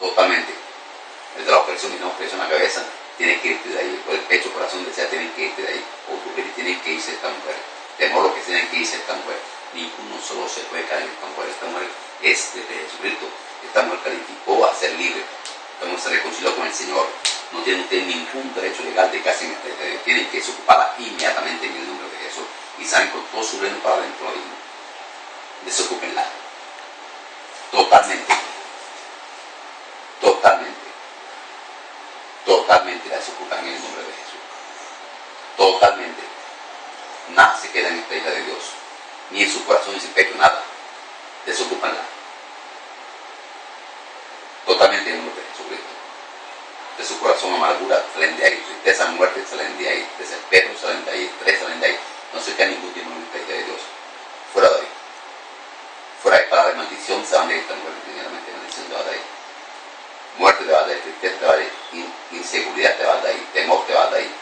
totalmente. El de la opresión y no opresión en la cabeza, tiene que irte de ahí. O el pecho, corazón, desea, tienen que irte de ahí. O tú tienen que irse esta mujer. Temor lo que tienen que irse esta mujer. Ninguno solo se puede caer en esta mujer. Esta mujer es de Jesucristo. Esta mujer calificó a ser libre. Esta mujer con el Señor. No tiene usted ningún derecho legal de casi Tienen que desocuparla inmediatamente en el nombre de Jesús. Y saben con todo su reino para adentro mismo. Desocupenla. Totalmente. Totalmente. Totalmente la desocupan en el nombre de Jesús. Totalmente. Nada se queda en esta hija de Dios. Ni en su corazón, ni en su pecho, nada. Desocupanla. Totalmente en el nombre de Jesucristo. De su corazón amargura salen de ahí, tristeza, muerte salen de ahí, desespero salen de ahí, estrés salen de ahí. No se queda ningún tiempo en esta hija de Dios. Fuera de ahí. Fuera de palabra de maldición se van de esta maldición de ahí. Muerte te va de ahí, tristeza te va de ahí, inseguridad te va de ahí, temor te va de ahí.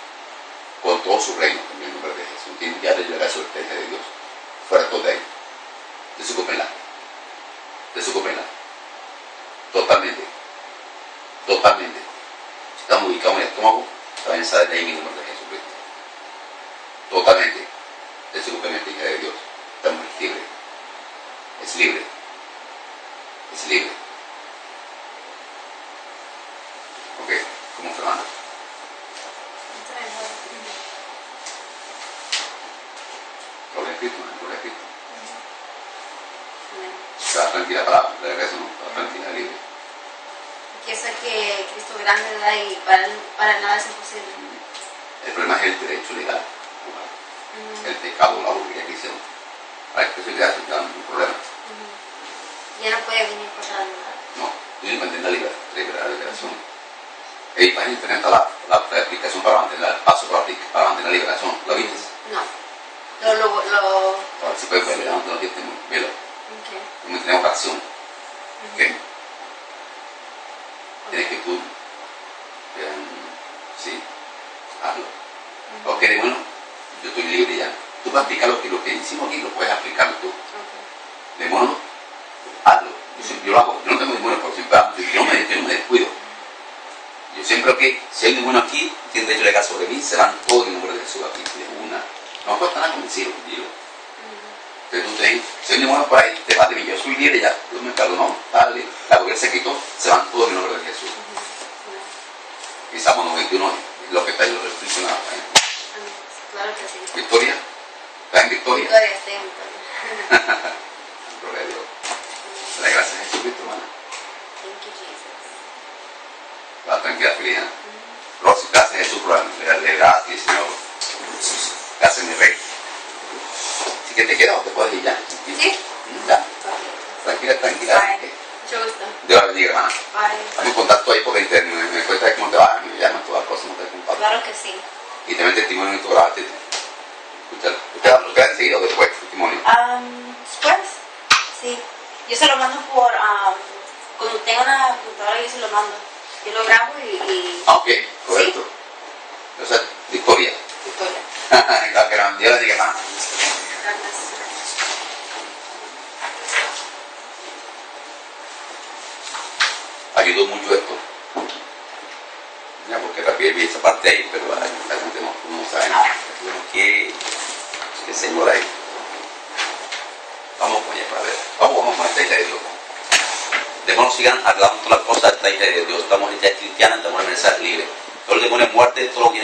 Con todo su reino, en el nombre de Jesús. Tiene ya de llegar sobre esta hija de Dios. Fuera todo de ahí. Desocúpenla. Desocúpenla. Totalmente. Totalmente. Si estamos ubicados en el estómago, también sale de ahí el nombre de Jesucristo. Totalmente. Desocúpenla, hija de Dios. Estamos libres. Es libre. Es libre. Ok, ¿cómo se llama? Gloria a Cristo, gloria a Cristo. Está tranquila para la regreso, ¿no? Está tranquila, libre. Que sé que Cristo grande, ¿verdad? Y para, para nada es imposible. El problema es el derecho legal. El pecado, la que hicieron. Para que se le hace un problema. Ya no puede venir por nada. No, tiene que mantener la liberación. La liberación. Hay páginas diferentes a la, la, aplicación para mantener el paso para, para mantener la liberación. ¿Lo viste? No. Lo, lo, lo... Ahora sí puede ver, no, no, no, velo. Okay. No tenemos. Tienes que tú, sí, hazlo. Ok, bueno, yo estoy libre ya. Tú vas a aplicar lo que, lo que hicimos aquí, lo puedes aplicar tú. Okay. Demonio, hazlo. Yo, yo lo hago. Yo no tengo demonio, pero siempre. Yo no me, yo no me descuido. Yo siempre que si hay demonio aquí, tiene derecho legal sobre mí, se van todos en nombre de Jesús aquí, de. No cuesta nada convencido, dilo. Pero tú te por ahí, te vas de mí, yo soy ya, Dios me perdonó, dale. La mujer se quitó, se van todos en nombre de Jesús. Y Salmo 91, lo que está en los Espíritu nada. Claro que sí. Victoria, ¿estás en victoria? Victoria, en victoria. Gloria a Dios. Dale gracias a Jesucristo, hermana. Thank you, Jesus. La tranquila, feliz. Rosy, gracias a Jesús por darle gracias, Señor. Gracias, mi rey. Que te quedas o te puedes ir ya. ¿Sí? Ya. Tranquila, tranquila. Bye. Mucho gusto. Dios la bendiga, hermana. Bye. En contacto ahí por internet. Me, me cuentas cómo te va, me llamas todas las cosas, no te comparto. Claro que sí. Y también testimonio en tu grabaste. Escucha, usted lo queda enseguida o después, testimonio. Um, después, sí. Yo se lo mando por. Um, cuando tenga una computadora, yo se lo mando. Yo lo grabo y. y Ah, ok, correcto. O sea, Victoria. Victoria. Dios la bendiga, hermana. Ayudó mucho esto. Ya, porque rápido vi esa parte ahí, pero la, la gente no, no sabe nada. ¿qué, qué señor ahí? Vamos con ella para ver. Vamos, vamos con esta hija de Dios. Demonios sigan arreglando todas las cosas de esta hija de Dios. Estamos ya cristianas, estamos en mensaje libre. Todo el demonio de muerte, todo lo que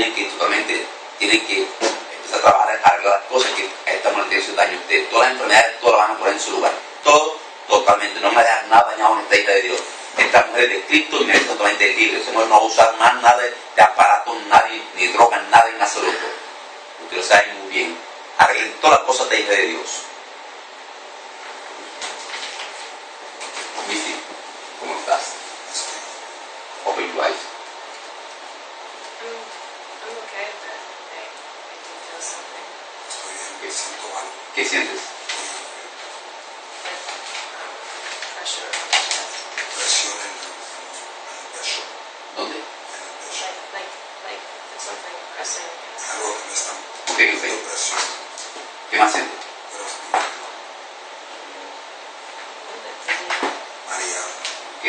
esta mujer de Cristo y me es totalmente libre. Esa mujer no va a usar más nada de aparatos, nadie, ni drogas, nada en absoluto. Usted lo sabe muy bien. Arreglen todas las cosas de hija de Dios. Missy, ¿cómo estás? Open your eyes. I'm, I'm okay, but I, I do feel something. ¿Qué, siento algo. qué sientes? Like, um, pressure on my chest. Presión en el, en el pecho. ¿Dónde? En el pecho. Like, like, like there's something pressing against Algo que me está Ok, poniendo ok. presión. ¿Qué más sientes? Pero a little bit dizzy. mareado. Ok.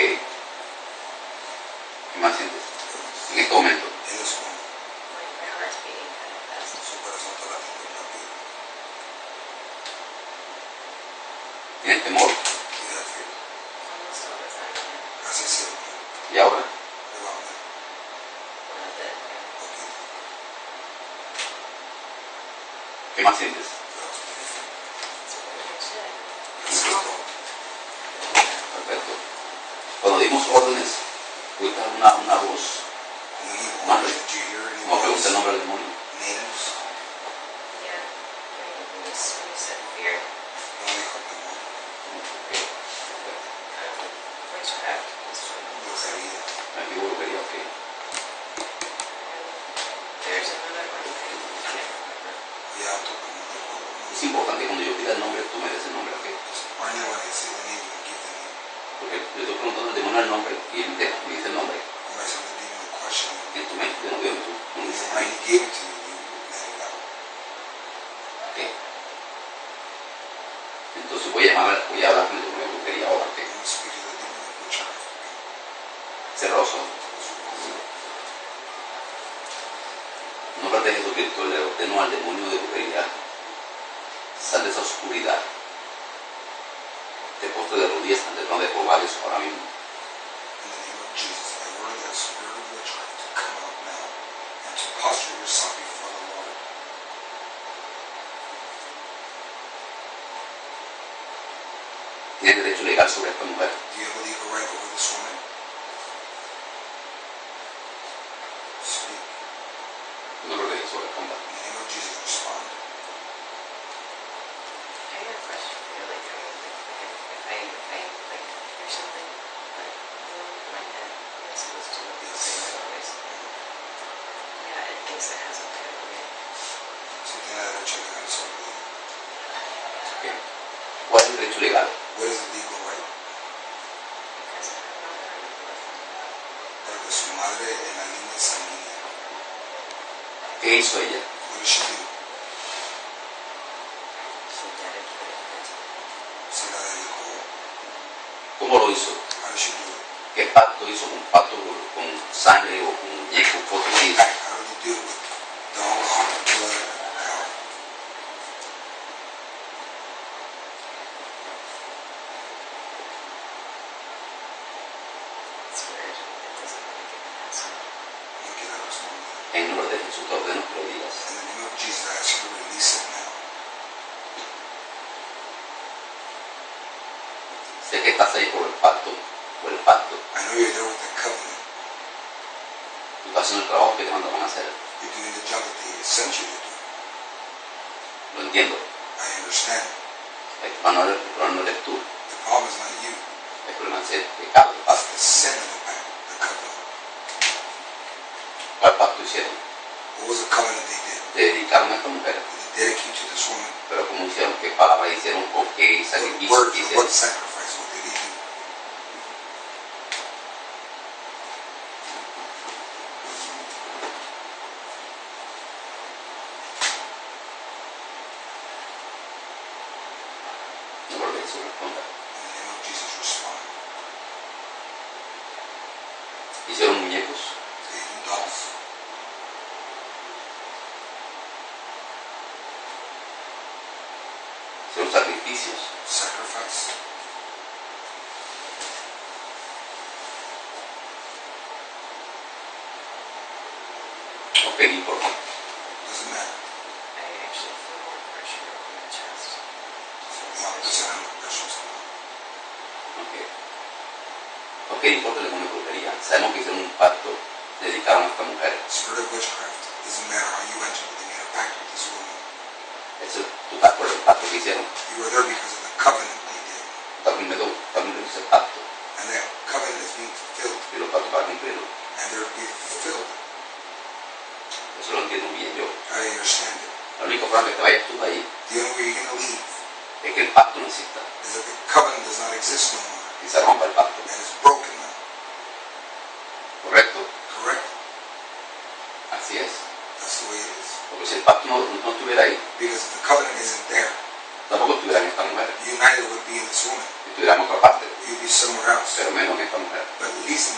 Más sientes? En este momento. su corazón está latiendo rápido. ¿Tienes temor? Casi siempre. ¿Y ahora? ¿Qué más sientes? pero tiene frío. That's pretty much it. Eso es todo. Perfecto. Cuando dimos órdenes, ¿oíste una, una voz? When you Madre. did you hear any ¿Cómo pregunté el words, nombre del demonio? names? Yeah. When you, when you, s- when you said fear, No dijo temor, Ok, perfecto. um, witchcraft was one of those. brujería. Aquí brujería, ok. And there's another one that I can't remember. Y auto como no recuerdo. Es importante cuando yo pida el nombre, tú me des el nombre, ok. Porque yo estoy preguntando demonio el y él me dice el en tu mente, no veo tu. No when dice your mind gave it to you, you let it out. ok. Entonces voy a llamar, voy a hablar con el demonio de brujería ahora, ok. I'm going to speak to the demon of witchcraft. En nombre de Jesucristo le ordeno al demonio de brujería. Sal de esa oscuridad. Te postre de rodillas ante el trono de Jehová ahora mismo. In the name of Jesus, I order that spirit of witchcraft to come out now and to posture yourself before the Lord. Tiene derecho legal sobre esta mujer. Do you have a legal right over this woman? Speak. En nombre de Jesús responda. In the name of Jesus, respond. I got a question for you. Like, I mean, like, if, if I, if I, like, hear something, like, going in my head, am I supposed to say my voice? Yeah, it thinks it has a title name. Si tiene derecho legal sobre ella. Ok. ¿Cuál es el derecho legal? What is the legal right? Because I have not heard of it. Porque su madre en la línea sanguínea. ¿Qué hizo ella? Understand. El problema no el problema no eres tú. The problem is not you. El problema es el pecado, It's the sin of the pact, the covenant. ¿Cuál pacto hicieron? What was the covenant they did? Dedicaron a esta mujer. Did they dedicate to this woman? Pero ¿cómo hicieron? ¿Qué palabra hicieron? ¿O qué sacrificio hicieron? what sacrifice? Hicieron muñecos. Hicieron sacrificios. Sacrifice. Ok, no importa. Doesn't matter. I actually feel more pressure on my chest. No, doesn't have no pressures. Ok. Ok, no importa de brujería. Sabemos que hicieron un pacto, dedicaron a esta mujer. Spirit of witchcraft. Doesn't matter how you entered, but they made a pact with this woman. Eso, tú estás por el pacto que hicieron. You were there because of the covenant they did. También me también el pacto. And that covenant is being fulfilled. Y los pactos cumplirlo. And they're being fulfilled. Eso lo entiendo bien yo. I understand it. La única forma que te vayas tú de ahí The only way you're going to leave es que el pacto no exista. is that the covenant does not exist no more. Y se rompa el pacto. And it's broken somewhere else. Pero menos que contar. But at least